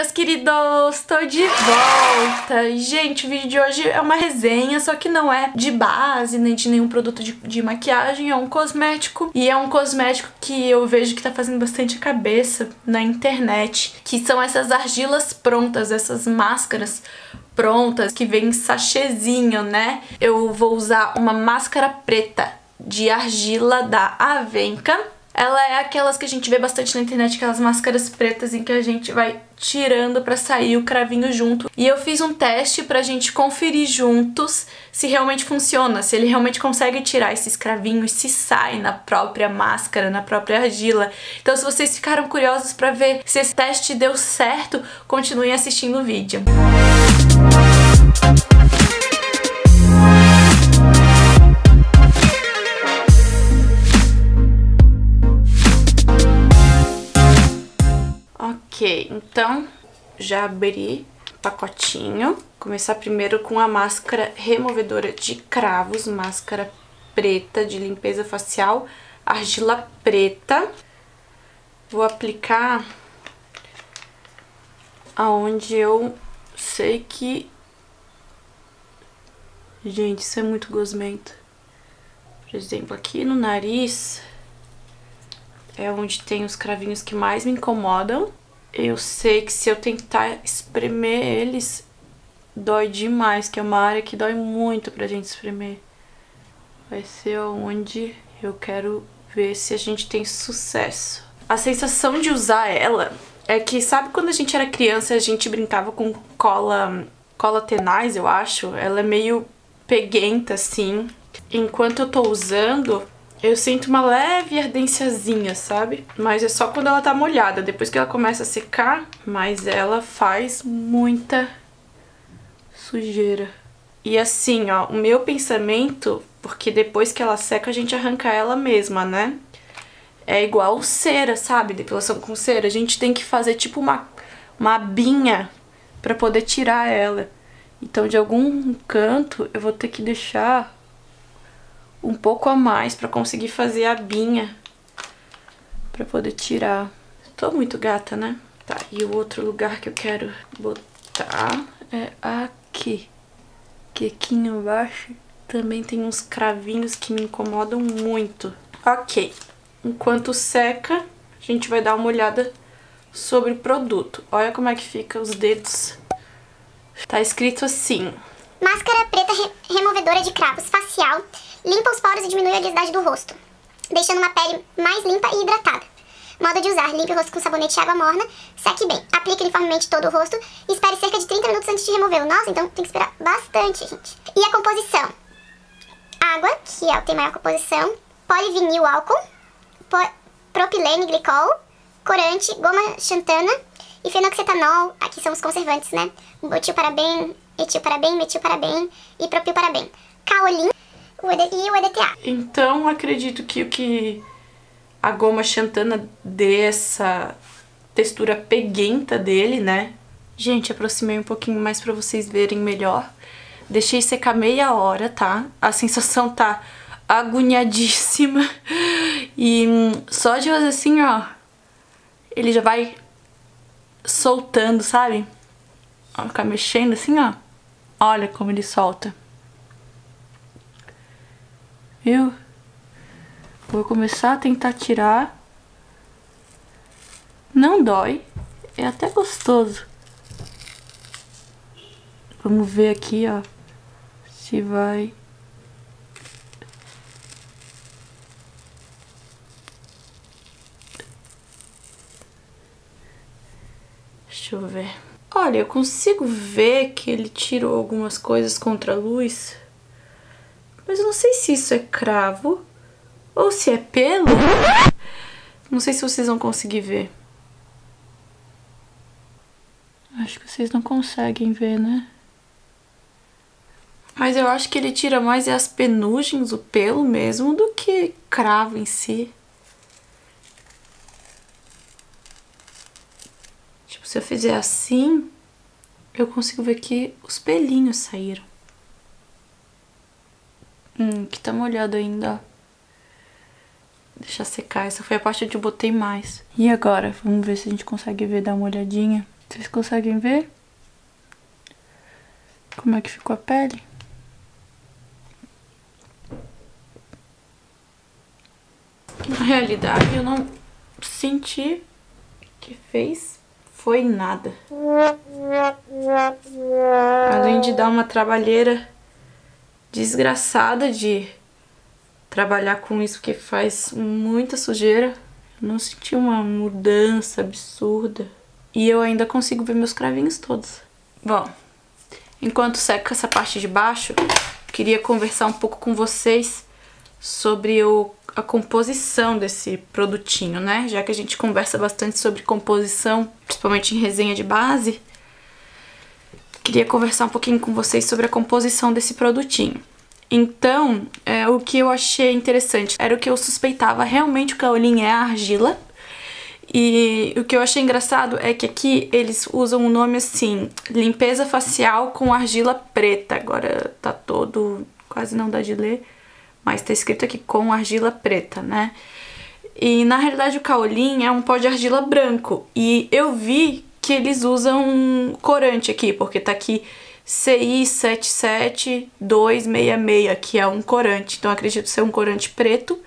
meus queridos! Tô de volta! Gente, o vídeo de hoje é uma resenha, só que não é de base, nem de nenhum produto de, de maquiagem, é um cosmético. E é um cosmético que eu vejo que tá fazendo bastante cabeça na internet, que são essas argilas prontas, essas máscaras prontas, que vem em sachêzinho, né? Eu vou usar uma máscara preta de argila da Avenca ela é aquelas que a gente vê bastante na internet, aquelas máscaras pretas em que a gente vai tirando para sair o cravinho junto. E eu fiz um teste pra gente conferir juntos se realmente funciona, se ele realmente consegue tirar esses cravinhos, se sai na própria máscara, na própria argila. Então se vocês ficaram curiosos para ver se esse teste deu certo, continuem assistindo o vídeo. Música Ok, então já abri o pacotinho. Começar primeiro com a máscara removedora de cravos, máscara preta de limpeza facial, argila preta. Vou aplicar aonde eu sei que... Gente, isso é muito gosmento. Por exemplo, aqui no nariz é onde tem os cravinhos que mais me incomodam eu sei que se eu tentar espremer eles, dói demais, que é uma área que dói muito pra gente espremer. Vai ser onde eu quero ver se a gente tem sucesso. A sensação de usar ela é que, sabe quando a gente era criança a gente brincava com cola, cola tenaz, eu acho? Ela é meio peguenta, assim. Enquanto eu tô usando, eu sinto uma leve ardênciazinha, sabe? Mas é só quando ela tá molhada. Depois que ela começa a secar, mas ela faz muita sujeira. E assim, ó, o meu pensamento, porque depois que ela seca a gente arranca ela mesma, né? É igual cera, sabe? Depilação com cera. A gente tem que fazer tipo uma, uma abinha pra poder tirar ela. Então de algum canto eu vou ter que deixar um pouco a mais para conseguir fazer a binha para poder tirar. Tô muito gata, né? Tá, e o outro lugar que eu quero botar é aqui. Que aqui embaixo também tem uns cravinhos que me incomodam muito. Ok, enquanto seca, a gente vai dar uma olhada sobre o produto. Olha como é que fica os dedos. Tá escrito assim. Máscara preta re removedora de cravos facial Limpa os poros e diminui a oleosidade do rosto, deixando uma pele mais limpa e hidratada. Modo de usar: limpe o rosto com sabonete e água morna, seque bem, aplique uniformemente todo o rosto e espere cerca de 30 minutos antes de removê-lo. Nossa, então tem que esperar bastante, gente. E a composição: água, que é o tem maior composição, polivinil álcool, propilene glicol, corante, goma xantana e fenoxetanol, aqui são os conservantes, né? Butilparaben, etilparaben, metilparaben e propilparaben. Kaolin o ED, e o EDTA. Então, acredito que o que a goma xantana dê essa textura peguenta dele, né? Gente, aproximei um pouquinho mais pra vocês verem melhor. Deixei secar meia hora, tá? A sensação tá agoniadíssima. E só de fazer assim, ó, ele já vai soltando, sabe? Ó, ficar mexendo assim, ó. Olha como ele solta. Viu? Vou começar a tentar tirar. Não dói. É até gostoso. Vamos ver aqui, ó. Se vai... Deixa eu ver. Olha, eu consigo ver que ele tirou algumas coisas contra a luz. Mas eu não sei se isso é cravo ou se é pelo. Não sei se vocês vão conseguir ver. Acho que vocês não conseguem ver, né? Mas eu acho que ele tira mais as penugens, o pelo mesmo, do que cravo em si. Tipo, se eu fizer assim, eu consigo ver que os pelinhos saíram. Hum, que tá molhado ainda. Deixa secar. Essa foi a parte onde eu botei mais. E agora? Vamos ver se a gente consegue ver, dar uma olhadinha. Vocês conseguem ver? Como é que ficou a pele? Na realidade, eu não senti que fez foi nada. Além de dar uma trabalheira desgraçada de trabalhar com isso que faz muita sujeira. Não senti uma mudança absurda. E eu ainda consigo ver meus cravinhos todos. Bom, enquanto seca essa parte de baixo, queria conversar um pouco com vocês sobre o, a composição desse produtinho, né? Já que a gente conversa bastante sobre composição, principalmente em resenha de base, queria conversar um pouquinho com vocês sobre a composição desse produtinho. Então, é, o que eu achei interessante era o que eu suspeitava. Realmente o kaolin é argila. E o que eu achei engraçado é que aqui eles usam o um nome assim, limpeza facial com argila preta. Agora tá todo, quase não dá de ler, mas tá escrito aqui com argila preta, né? E na realidade o kaolin é um pó de argila branco. E eu vi que eles usam corante aqui, porque tá aqui CI 77266, que é um corante. Então acredito ser um corante preto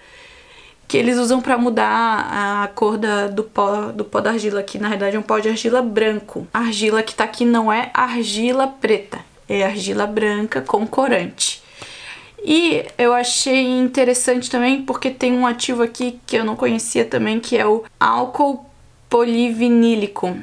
que eles usam para mudar a cor da, do, pó, do pó da argila, que na realidade é um pó de argila branco. A argila que tá aqui não é argila preta, é argila branca com corante. E eu achei interessante também porque tem um ativo aqui que eu não conhecia também, que é o álcool polivinílico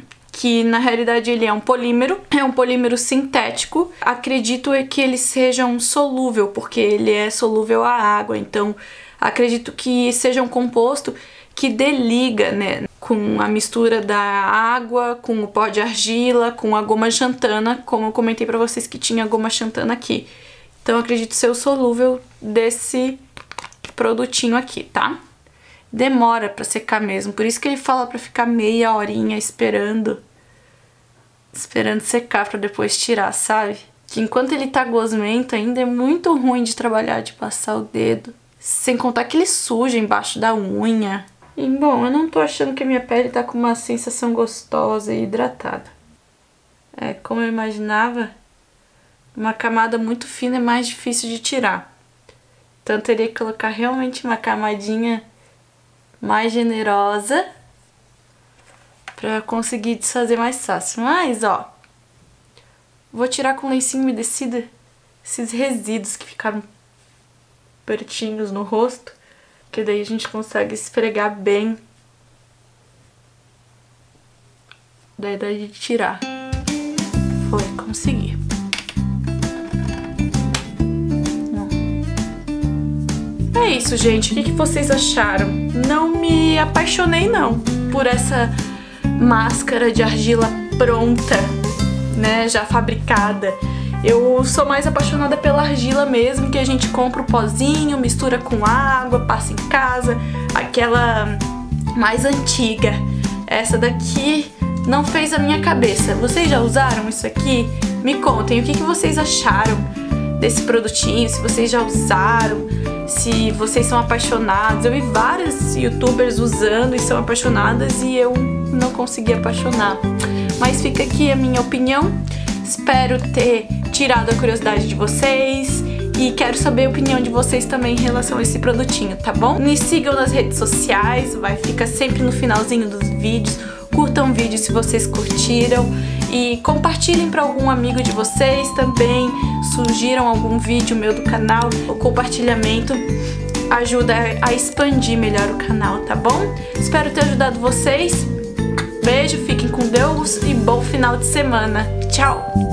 que na realidade ele é um polímero, é um polímero sintético. Acredito é que ele seja um solúvel, porque ele é solúvel à água, então acredito que seja um composto que deliga, né, com a mistura da água, com o pó de argila, com a goma xantana, como eu comentei para vocês que tinha goma xantana aqui. Então acredito ser o solúvel desse produtinho aqui, tá? Demora para secar mesmo, por isso que ele fala para ficar meia horinha esperando esperando secar para depois tirar, sabe? Que enquanto ele tá gosmento ainda é muito ruim de trabalhar, de passar o dedo. Sem contar que ele suja embaixo da unha. E bom, eu não tô achando que a minha pele tá com uma sensação gostosa e hidratada. É, como eu imaginava, uma camada muito fina é mais difícil de tirar. Então teria que colocar realmente uma camadinha mais generosa pra conseguir desfazer mais fácil. Mas, ó, vou tirar com lencinho umedecido esses resíduos que ficaram pertinhos no rosto, que daí a gente consegue esfregar bem. Daí daí de tirar. Foi, consegui. É isso, gente. O que vocês acharam? Não me apaixonei, não, por essa máscara de argila pronta, né, já fabricada. Eu sou mais apaixonada pela argila mesmo, que a gente compra o pozinho, mistura com água, passa em casa, aquela mais antiga. Essa daqui não fez a minha cabeça. Vocês já usaram isso aqui? Me contem o que, que vocês acharam desse produtinho, se vocês já usaram, se vocês são apaixonados. Eu vi várias youtubers usando e são apaixonadas e eu não consegui apaixonar. Mas fica aqui a minha opinião. Espero ter tirado a curiosidade de vocês e quero saber a opinião de vocês também em relação a esse produtinho, tá bom? Me sigam nas redes sociais, vai ficar sempre no finalzinho dos vídeos. Curtam o vídeo se vocês curtiram e compartilhem para algum amigo de vocês também. Surgiram algum vídeo meu do canal, o compartilhamento ajuda a expandir melhor o canal, tá bom? Espero ter ajudado vocês. Beijo, fiquem com Deus e bom final de semana. Tchau!